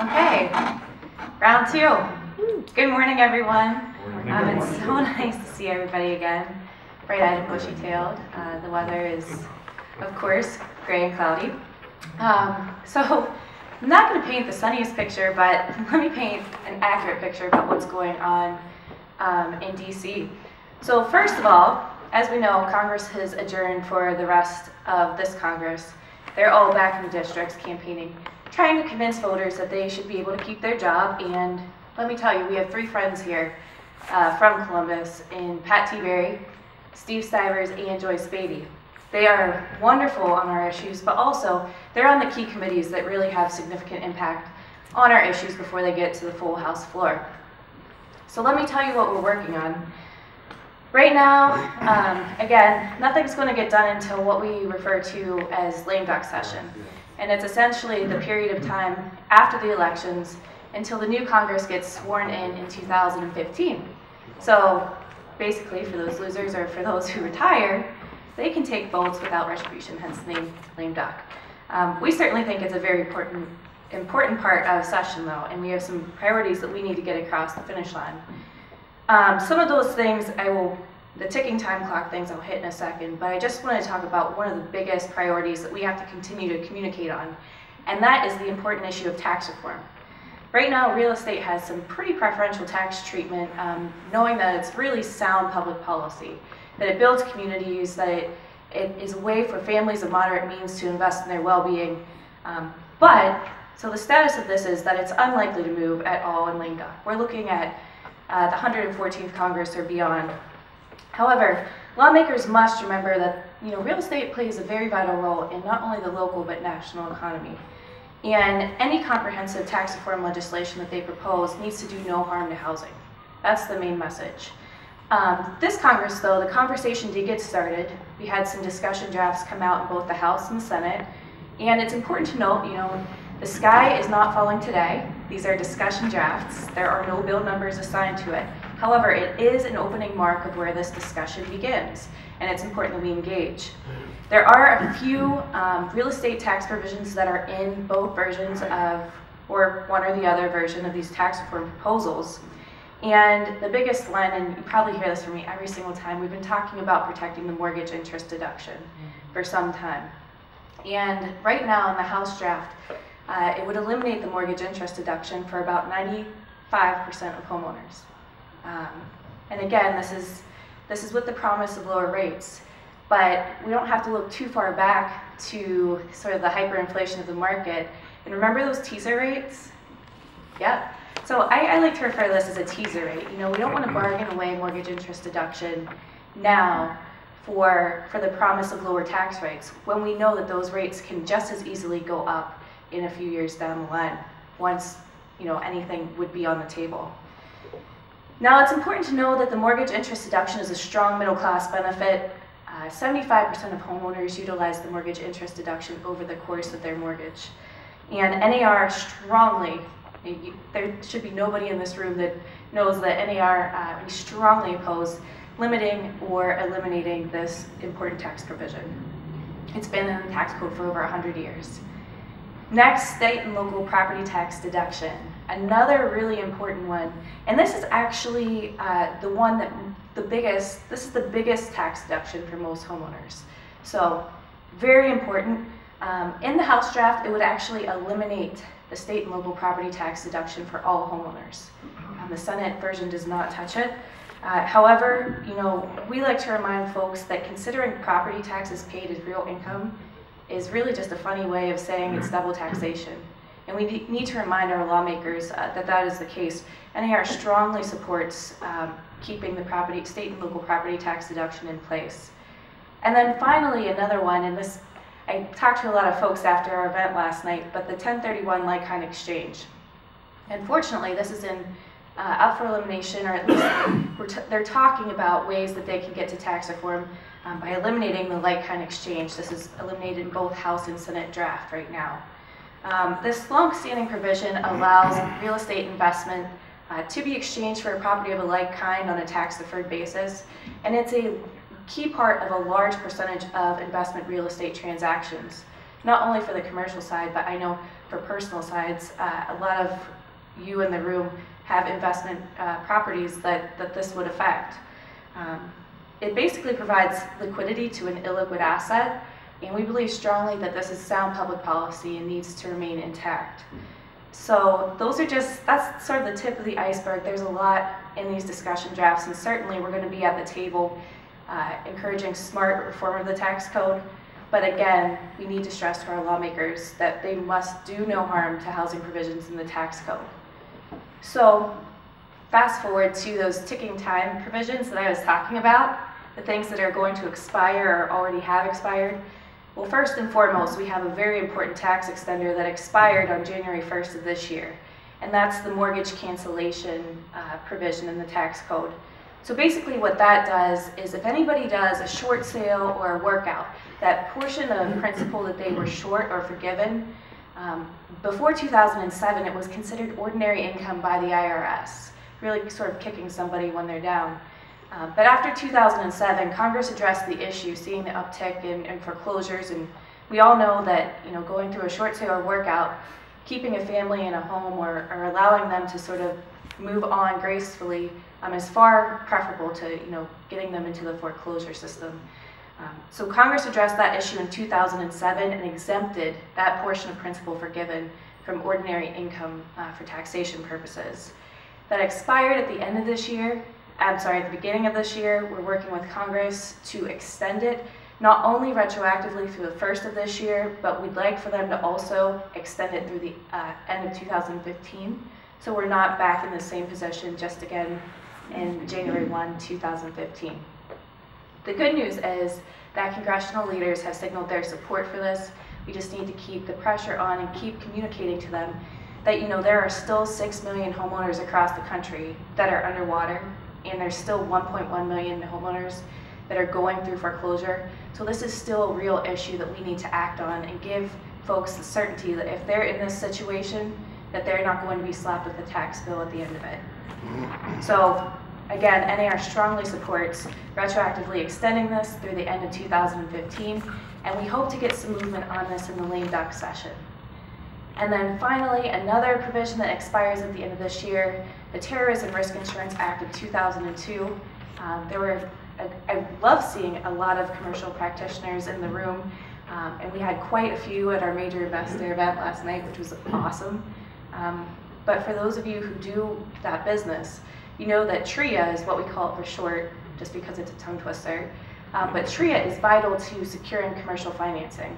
Okay, round two. Good morning, everyone. Um, it's so nice to see everybody again, bright-eyed and bushy-tailed. Uh, the weather is, of course, gray and cloudy. Um, so I'm not going to paint the sunniest picture, but let me paint an accurate picture about what's going on um, in DC. So first of all, as we know, Congress has adjourned for the rest of this Congress. They're all back in the districts campaigning trying to convince voters that they should be able to keep their job. And let me tell you, we have three friends here uh, from Columbus in Pat Tiberi, Steve Stivers, and Joyce Beatty. They are wonderful on our issues, but also they're on the key committees that really have significant impact on our issues before they get to the full House floor. So let me tell you what we're working on. Right now, um, again, nothing's going to get done until what we refer to as lame duck session and it's essentially the period of time after the elections until the new Congress gets sworn in in 2015. So basically, for those losers or for those who retire, they can take votes without retribution, hence the name lame duck. Um, we certainly think it's a very important, important part of session, though, and we have some priorities that we need to get across the finish line. Um, some of those things I will the ticking time clock things I'll hit in a second, but I just want to talk about one of the biggest priorities that we have to continue to communicate on, and that is the important issue of tax reform. Right now, real estate has some pretty preferential tax treatment, um, knowing that it's really sound public policy, that it builds communities, that it, it is a way for families of moderate means to invest in their well-being. Um, but, so the status of this is that it's unlikely to move at all in duck. We're looking at uh, the 114th Congress or beyond However, lawmakers must remember that you know, real estate plays a very vital role in not only the local but national economy. And any comprehensive tax reform legislation that they propose needs to do no harm to housing. That's the main message. Um, this Congress, though, the conversation did get started. We had some discussion drafts come out in both the House and the Senate. And it's important to note, you know, the sky is not falling today. These are discussion drafts. There are no bill numbers assigned to it. However, it is an opening mark of where this discussion begins, and it's important that we engage. There are a few um, real estate tax provisions that are in both versions of, or one or the other version of these tax reform proposals. And the biggest one, and you probably hear this from me every single time, we've been talking about protecting the mortgage interest deduction for some time. And right now in the House draft, uh, it would eliminate the mortgage interest deduction for about 95% of homeowners. Um, and again, this is, this is with the promise of lower rates. But we don't have to look too far back to sort of the hyperinflation of the market. And remember those teaser rates? Yep. So I, I like to refer to this as a teaser rate. You know, we don't want to bargain away mortgage interest deduction now for, for the promise of lower tax rates when we know that those rates can just as easily go up in a few years down the line once you know anything would be on the table. Now, it's important to know that the mortgage interest deduction is a strong middle class benefit. 75% uh, of homeowners utilize the mortgage interest deduction over the course of their mortgage. And NAR strongly, there should be nobody in this room that knows that NAR uh, strongly oppose limiting or eliminating this important tax provision. It's been in the tax code for over 100 years. Next, state and local property tax deduction. Another really important one, and this is actually uh, the one that the biggest, this is the biggest tax deduction for most homeowners. So very important. Um, in the House draft, it would actually eliminate the state and local property tax deduction for all homeowners. Um, the Senate version does not touch it. Uh, however, you know, we like to remind folks that considering property taxes paid as real income is really just a funny way of saying it's double taxation. And we need to remind our lawmakers uh, that that is the case. NAR strongly supports um, keeping the property, state and local property tax deduction in place. And then finally, another one, and this, I talked to a lot of folks after our event last night, but the 1031 like-kind exchange. Unfortunately, this is in uh, up for elimination, or at least they're talking about ways that they can get to tax reform um, by eliminating the like-kind exchange. This is eliminated in both House and Senate draft right now. Um, this long-standing provision allows real estate investment uh, to be exchanged for a property of a like kind on a tax-deferred basis, and it's a key part of a large percentage of investment real estate transactions. not only for the commercial side, but I know for personal sides, uh, a lot of you in the room have investment uh, properties that, that this would affect. Um, it basically provides liquidity to an illiquid asset, and we believe strongly that this is sound public policy and needs to remain intact. So those are just, that's sort of the tip of the iceberg. There's a lot in these discussion drafts, and certainly we're going to be at the table uh, encouraging smart reform of the tax code. But again, we need to stress to our lawmakers that they must do no harm to housing provisions in the tax code. So fast forward to those ticking time provisions that I was talking about, the things that are going to expire or already have expired. Well, first and foremost, we have a very important tax extender that expired on January 1st of this year, and that's the mortgage cancellation uh, provision in the tax code. So basically what that does is if anybody does a short sale or a workout, that portion of principal that they were short or forgiven, um, before 2007 it was considered ordinary income by the IRS, really sort of kicking somebody when they're down. Uh, but after 2007, Congress addressed the issue, seeing the uptick in, in, foreclosures, and we all know that you know going through a short sale or workout, keeping a family in a home or, or allowing them to sort of move on gracefully um, is far preferable to you know getting them into the foreclosure system. Um, so Congress addressed that issue in 2007 and exempted that portion of principal forgiven from ordinary income uh, for taxation purposes. That expired at the end of this year. I'm sorry, at the beginning of this year, we're working with Congress to extend it, not only retroactively through the first of this year, but we'd like for them to also extend it through the uh, end of 2015. So we're not back in the same position just again in January 1, 2015. The good news is that congressional leaders have signaled their support for this. We just need to keep the pressure on and keep communicating to them that you know there are still 6 million homeowners across the country that are underwater and there's still 1.1 million homeowners that are going through foreclosure. So this is still a real issue that we need to act on and give folks the certainty that if they're in this situation, that they're not going to be slapped with a tax bill at the end of it. Mm-hmm. So again, NAR strongly supports retroactively extending this through the end of 2015, and we hope to get some movement on this in the lame duck session. And then finally, another provision that expires at the end of this year, the Terrorism Risk Insurance Act of 2002. Um, there were, I, I love seeing a lot of commercial practitioners in the room, um, and we had quite a few at our major investor event last night, which was awesome. Um, but for those of you who do that business, you know that TRIA is what we call it for short, just because it's a tongue twister. Um, but TRIA is vital to securing commercial financing.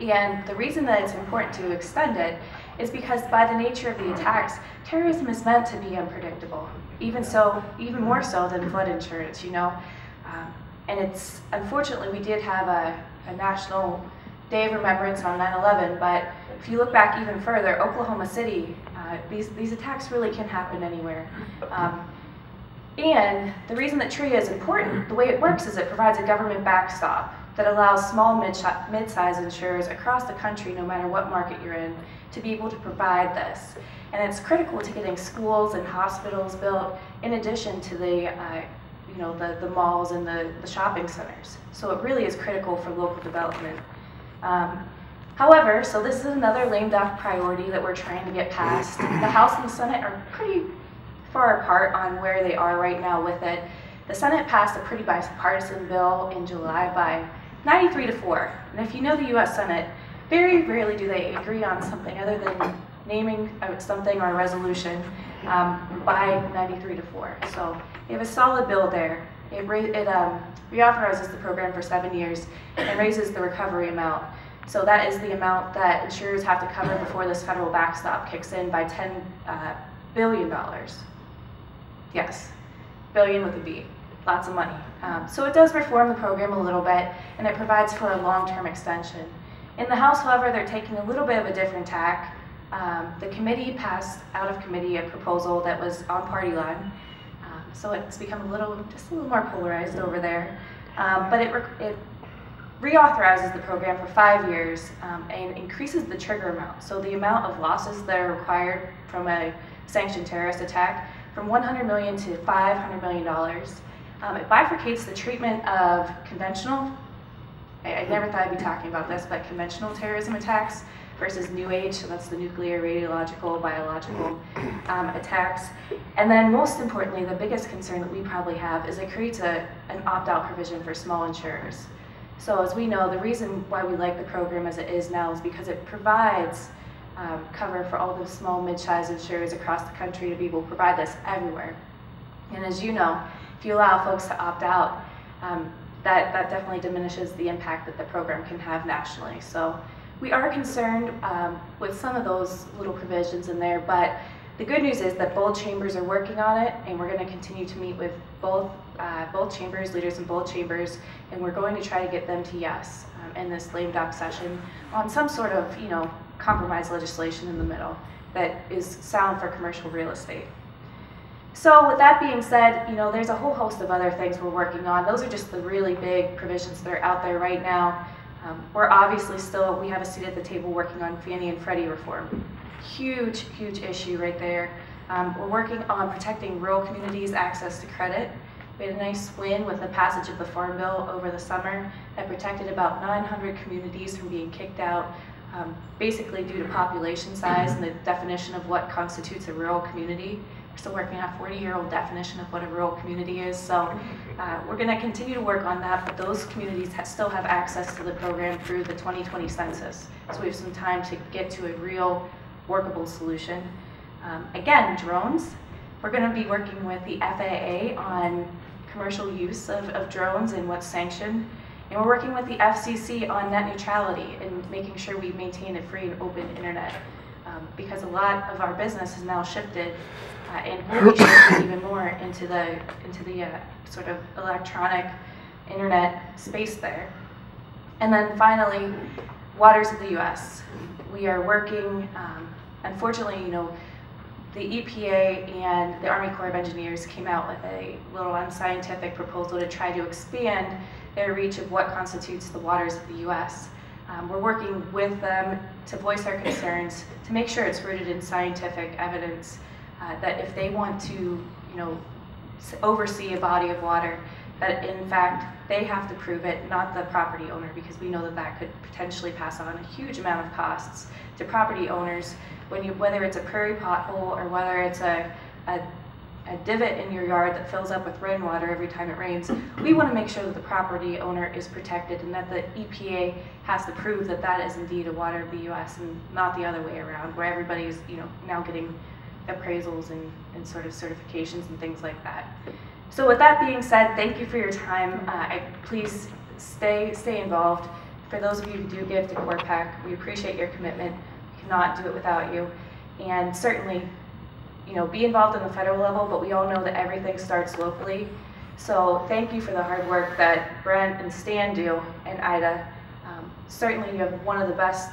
And the reason that it's important to extend it is because by the nature of the attacks, terrorism is meant to be unpredictable. Even so, even more so than flood insurance, you know. Um, and it's unfortunately we did have a, a national day of remembrance on 9/11, but if you look back even further, Oklahoma City, uh, these these attacks really can happen anywhere. Um, and the reason that TRIA is important, the way it works is it provides a government backstop that allows small mid-sized insurers across the country, no matter what market you're in, to be able to provide this. And it's critical to getting schools and hospitals built in addition to the, uh, you know, the, the malls and the, the shopping centers. So it really is critical for local development. Um, however, so this is another lame duck priority that we're trying to get past. The House and the Senate are pretty far apart on where they are right now with it. The Senate passed a pretty bipartisan bill in July by 93 to 4. And if you know the US Senate, very rarely do they agree on something other than naming something or a resolution um, by 93 to 4. So you have a solid bill there. It, it um, reauthorizes the program for seven years and raises the recovery amount. So that is the amount that insurers have to cover before this federal backstop kicks in by 10 uh, billion dollars. Yes, billion with a B lots of money. Um, so it does reform the program a little bit, and it provides for a long-term extension. In the House, however, they're taking a little bit of a different tack. Um, the committee passed out of committee a proposal that was on party line, um, so it's become a little, just a little more polarized over there. Um, but it, re it reauthorizes the program for five years um, and increases the trigger amount. So the amount of losses that are required from a sanctioned terrorist attack from 100 million to 500 million dollars. Um, it bifurcates the treatment of conventional I, I never thought I'd be talking about this, but conventional terrorism attacks versus New Age, so that's the nuclear, radiological, biological um, attacks. And then most importantly, the biggest concern that we probably have is it creates a, an opt-out provision for small insurers. So as we know, the reason why we like the program as it is now is because it provides um, cover for all the small, mid-sized insurers across the country to be able to provide this everywhere. And as you know, if you allow folks to opt out, um, that, that definitely diminishes the impact that the program can have nationally. So we are concerned um, with some of those little provisions in there, but the good news is that both chambers are working on it, and we're going to continue to meet with both uh, both chambers, leaders in both chambers, and we're going to try to get them to yes um, in this lame duck session on some sort of you know compromise legislation in the middle that is sound for commercial real estate. So with that being said, you know, there's a whole host of other things we're working on. Those are just the really big provisions that are out there right now. Um, we're obviously still, we have a seat at the table working on Fannie and Freddie reform. Huge, huge issue right there. Um, we're working on protecting rural communities' access to credit. We had a nice win with the passage of the Farm Bill over the summer that protected about 900 communities from being kicked out, um, basically due to population size and the definition of what constitutes a rural community. We're still working on a 40-year-old definition of what a rural community is. So uh, we're going to continue to work on that, but those communities ha still have access to the program through the 2020 census. So we have some time to get to a real workable solution. Um, again, drones. We're going to be working with the FAA on commercial use of, of drones and what's sanctioned. And we're working with the FCC on net neutrality and making sure we maintain a free and open internet. Um, because a lot of our business has now shifted uh, and will be even more into the into the uh, sort of electronic internet space there. And then finally, waters of the U.S. We are working. Um, unfortunately, you know, the EPA and the Army Corps of Engineers came out with a little unscientific proposal to try to expand their reach of what constitutes the waters of the U.S. Um, we're working with them to voice our concerns, to make sure it's rooted in scientific evidence, uh, that if they want to, you know, oversee a body of water, that in fact they have to prove it, not the property owner, because we know that that could potentially pass on a huge amount of costs to property owners. When you, whether it's a prairie pothole or whether it's a, a, a divot in your yard that fills up with rainwater every time it rains, we want to make sure that the property owner is protected and that the EPA has to prove that that is indeed a water of the U.S. and not the other way around, where everybody is, you know, now getting appraisals and, and sort of certifications and things like that. So with that being said, thank you for your time. Uh, I, please stay stay involved. For those of you who do give to COREPAC, we appreciate your commitment We cannot do it without you. And certainly, you know, be involved in the federal level, but we all know that everything starts locally. So thank you for the hard work that Brent and Stan do, and Ida. Um, certainly you have one of the best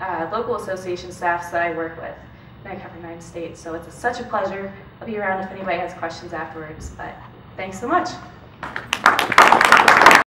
uh, local association staffs that I work with. And I cover nine states, so it's such a pleasure. I'll be around if anybody has questions afterwards, but thanks so much.